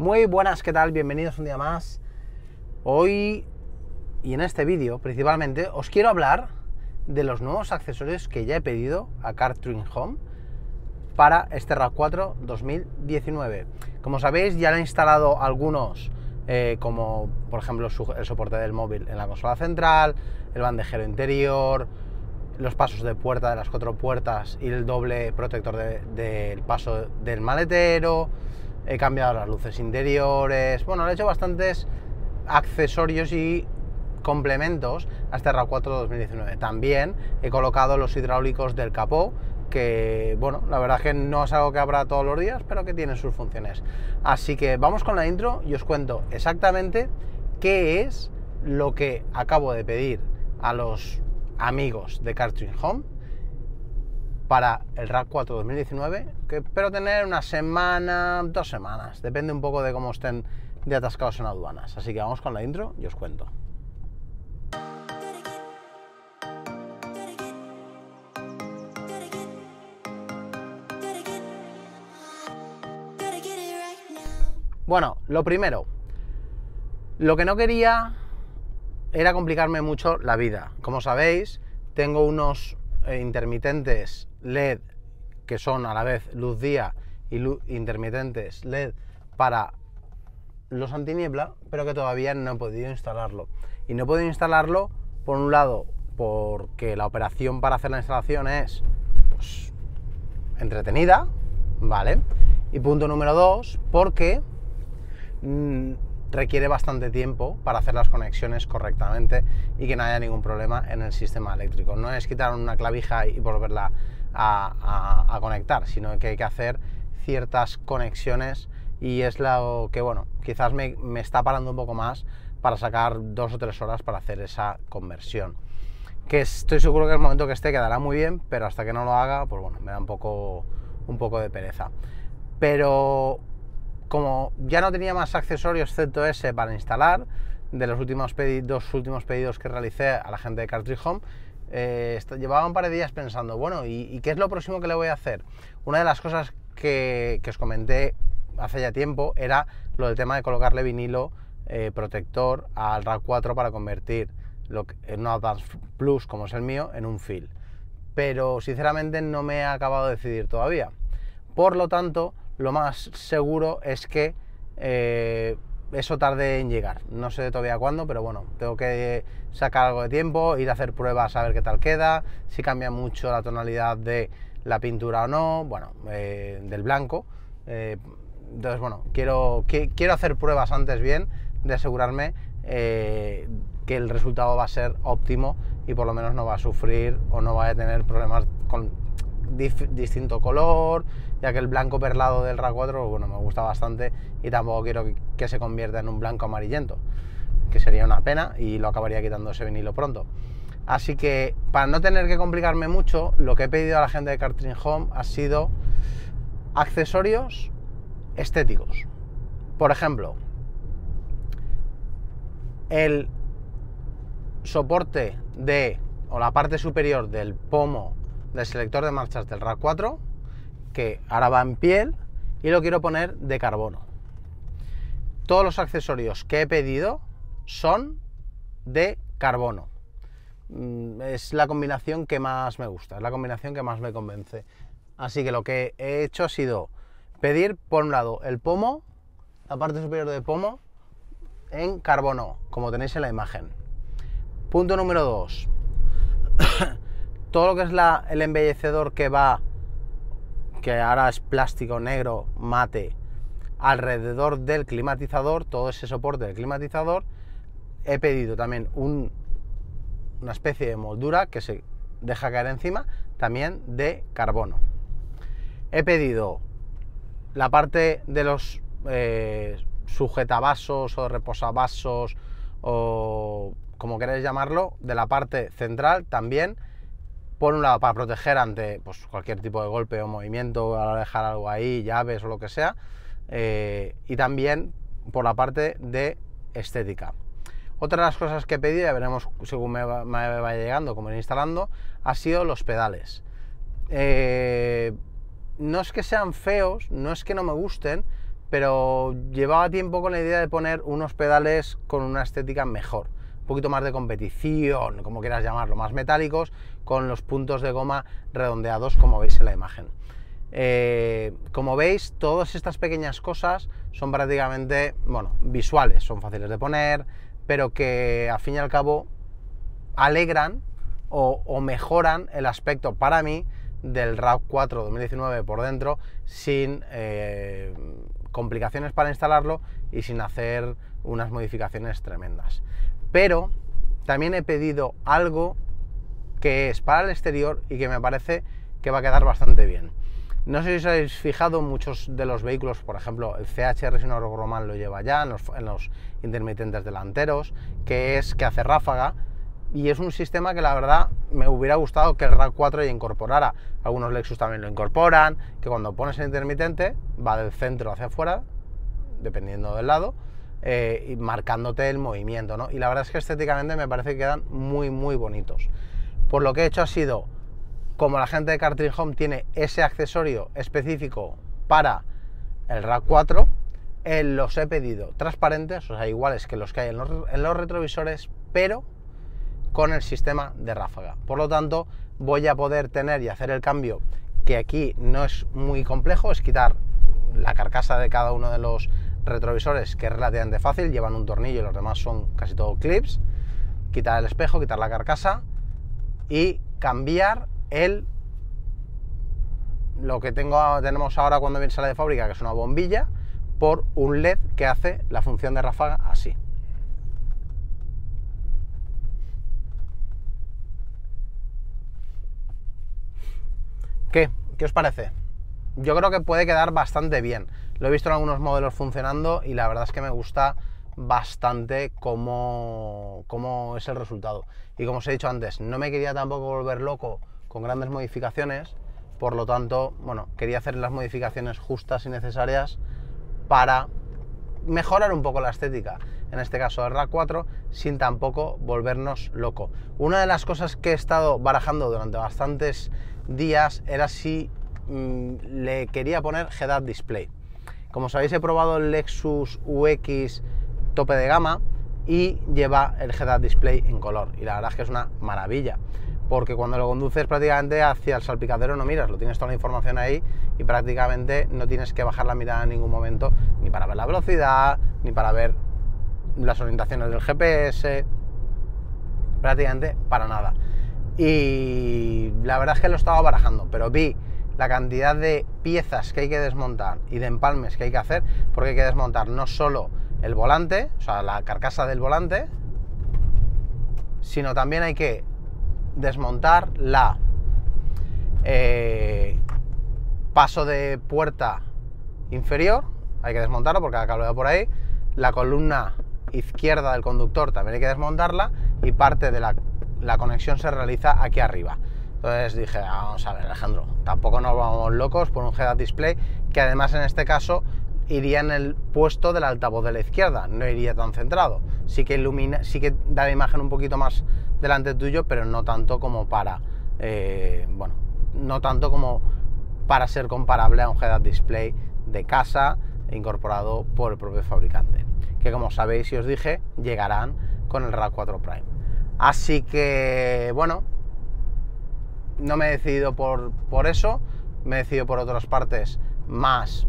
Muy buenas, ¿qué tal? Bienvenidos un día más. Hoy y en este vídeo principalmente os quiero hablar de los nuevos accesorios que ya he pedido a CarTwin Home para este RAV4 2019. Como sabéis ya le he instalado algunos eh, como por ejemplo el soporte del móvil en la consola central, el bandejero interior, los pasos de puerta de las cuatro puertas y el doble protector del paso del maletero, he cambiado las luces interiores, bueno, he hecho bastantes accesorios y complementos a este RAV4 2019. También he colocado los hidráulicos del capó, que bueno, la verdad es que no es algo que habrá todos los días, pero que tiene sus funciones. Así que vamos con la intro y os cuento exactamente qué es lo que acabo de pedir a los amigos de Cartridge Home para el RAV4 2019, que espero tener una semana, dos semanas, depende un poco de cómo estén de atascados en aduanas. Así que vamos con la intro y os cuento. Bueno, lo primero, lo que no quería era complicarme mucho la vida. Como sabéis, tengo unos eh, intermitentes LED que son a la vez luz día y intermitentes LED para los antiniebla, pero que todavía no he podido instalarlo. Y no he podido instalarlo, por un lado, porque la operación para hacer la instalación es pues, entretenida, ¿vale? Y punto número dos, porque Mm, requiere bastante tiempo para hacer las conexiones correctamente y que no haya ningún problema en el sistema eléctrico. No es quitar una clavija y volverla a, conectar, sino que hay que hacer ciertas conexiones y es lo que, bueno, quizás me, me, está parando un poco más para sacar dos o tres horas para hacer esa conversión. Que estoy seguro que el momento que esté quedará muy bien, pero hasta que no lo haga, pues bueno, me da un poco, un poco de pereza. Pero como ya no tenía más accesorios excepto ese para instalar, de los últimos dos últimos pedidos que realicé a la gente de Cartridge Home, eh, llevaba un par de días pensando, bueno, ¿y, qué es lo próximo que le voy a hacer? Una de las cosas que, os comenté hace ya tiempo era lo del tema de colocarle vinilo eh, protector al RAV4 para convertir lo en un Advance Plus, como es el mío, en un fill. Pero sinceramente no me he acabado de decidir todavía. Por lo tanto, lo más seguro es que eh, eso tarde en llegar. No sé todavía cuándo, pero bueno, tengo que sacar algo de tiempo, ir a hacer pruebas a ver qué tal queda, si cambia mucho la tonalidad de la pintura o no, bueno, eh, del blanco. Eh, entonces, bueno, quiero, quiero hacer pruebas antes bien de asegurarme que el resultado va a ser óptimo y por lo menos no va a sufrir o no va a tener problemas con distinto color, ya que el blanco perlado del RA4 bueno, me gusta bastante y tampoco quiero que, se convierta en un blanco amarillento, que sería una pena y lo acabaría quitando ese vinilo pronto. Así que para no tener que complicarme mucho, lo que he pedido a la gente de Cartridge Home ha sido accesorios estéticos. Por ejemplo, el soporte de o la parte superior del pomo del selector de marchas del RAV4 que ahora va en piel y lo quiero poner de carbono. Todos los accesorios que he pedido son de carbono. Mm, es la combinación que más me gusta, es la combinación que más me convence. Así que lo que he hecho ha sido pedir, por un lado, el pomo, la parte superior del pomo, en carbono, como tenéis en la imagen. Punto número 2. Todo lo que es el embellecedor que va que ahora es plástico negro mate alrededor del climatizador, todo ese soporte del climatizador, he pedido también una especie de moldura que se deja caer encima, también de carbono. He pedido la parte de los eh, sujetabasos o reposavasos o como queréis llamarlo, de la parte central también por un lado para proteger ante pues, cualquier tipo de golpe o movimiento, al dejar algo ahí, llaves o lo que sea, eh, y también por la parte de estética. Otra de las cosas que he pedido, ya veremos según me, vaya llegando, como ir instalando, ha sido los pedales. Eh, no es que sean feos, no es que no me gusten, pero llevaba tiempo con la idea de poner unos pedales con una estética mejor, poquito más de competición, como quieras llamarlo, más metálicos, con los puntos de goma redondeados, como veis en la imagen. Eh, como veis, todas estas pequeñas cosas son prácticamente, bueno, visuales, son fáciles de poner, pero que al fin y al cabo alegran o, mejoran el aspecto para mí del RAV 4 2019 por dentro sin eh, complicaciones para instalarlo y sin hacer unas modificaciones tremendas. Pero también he pedido algo que es para el exterior y que me parece que va a quedar bastante bien. No sé si os habéis fijado, muchos de los vehículos, por ejemplo, el CHR sin Roman lo lleva ya en los, intermitentes delanteros, que es que hace ráfaga, y es un sistema que la verdad me hubiera gustado que el RAV 4 ya incorporara. Algunos Lexus también lo incorporan, que cuando pones el intermitente va del centro hacia afuera, dependiendo del lado, eh, marcándote el movimiento, ¿no? Y la verdad es que estéticamente me parece que quedan muy, muy bonitos. Por lo que he hecho ha sido como la gente de Cartridge Home tiene ese accesorio específico para el RAV 4, eh, los he pedido transparentes, o sea, iguales que los que hay en los, retrovisores, pero con el sistema de ráfaga. Por lo tanto, voy a poder tener y hacer el cambio que aquí no es muy complejo, es quitar la carcasa de cada uno de los retrovisores, que es relativamente fácil, llevan un tornillo y los demás son casi todo clips, quitar el espejo, quitar la carcasa y cambiar el lo que tengo, tenemos ahora cuando viene sale de fábrica, que es una bombilla, por un LED que hace la función de ráfaga así. ¿Qué? ¿Qué os parece? Yo creo que puede quedar bastante bien. Lo he visto en algunos modelos funcionando y la verdad es que me gusta bastante cómo, cómo es el resultado. Y como os he dicho antes, no me quería tampoco volver loco con grandes modificaciones, por lo tanto, bueno, quería hacer las modificaciones justas y necesarias para mejorar un poco la estética, en este caso del RAV 4, sin tampoco volvernos loco. Una de las cosas que he estado barajando durante bastantes días era si mm, le quería poner head-up display. Como sabéis, he probado el Lexus UX tope de gama y lleva el head-up display en color, y la verdad es que es una maravilla porque cuando lo conduces prácticamente hacia el salpicadero no miras, lo tienes toda la información ahí y prácticamente no tienes que bajar la mirada en ningún momento ni para ver la velocidad, ni para ver las orientaciones del GPS, prácticamente para nada. Y la verdad es que lo estaba barajando, pero vi la cantidad de piezas que hay que desmontar y de empalmes que hay que hacer, porque hay que desmontar no solo el volante, o sea, la carcasa del volante, sino también hay que desmontar la eh, paso de puerta inferior, hay que desmontarlo porque lo veo por ahí, la columna izquierda del conductor también hay que desmontarla y parte de la, la conexión se realiza aquí arriba. Entonces dije, vamos a ver Alejandro, tampoco nos vamos locos por un head-up display que además en este caso iría en el puesto del altavoz de la izquierda, no iría tan centrado. Sí que ilumina, sí que da la imagen un poquito más delante tuyo, pero no tanto como para, eh, bueno, no tanto como para ser comparable a un head-up display de casa incorporado por el propio fabricante, que como sabéis y os dije, llegarán con el RAV 4 Prime. Así que, bueno, no me he decidido por, por eso, me he decidido por otras partes más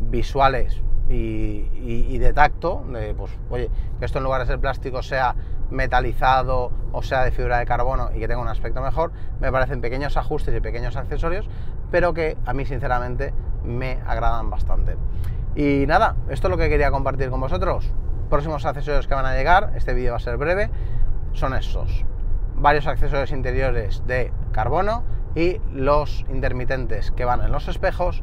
visuales y, de tacto, de pues, oye, que esto en lugar de ser plástico sea metalizado o sea de fibra de carbono y que tenga un aspecto mejor, me parecen pequeños ajustes y pequeños accesorios, pero que a mí sinceramente me agradan bastante. Y nada, esto es lo que quería compartir con vosotros. Próximos accesorios que van a llegar, este vídeo va a ser breve, son estos. Varios accesorios interiores de carbono y los intermitentes que van en los espejos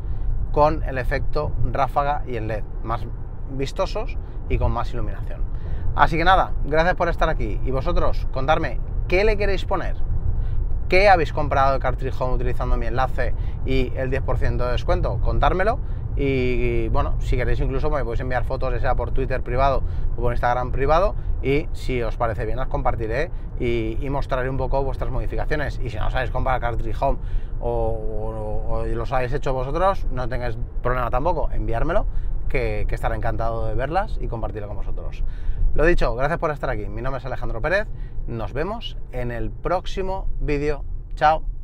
con el efecto ráfaga y el LED, más vistosos y con más iluminación. Así que nada, gracias por estar aquí. Y vosotros contarme qué le queréis poner, qué habéis comprado de Cartridge utilizando mi enlace y el 10% de descuento, contármelo y bueno, si queréis incluso me podéis enviar fotos, ya sea por Twitter privado o por Instagram privado y si os parece bien las compartiré y, mostraré un poco vuestras modificaciones y si no sabéis comprar Cartridge Home o, o, los habéis hecho vosotros, no tengáis problema tampoco, enviármelo que, que estará encantado de verlas y compartirlo con vosotros. Lo dicho, gracias por estar aquí. Mi nombre es Alejandro Pérez. Nos vemos en el próximo vídeo. Chao.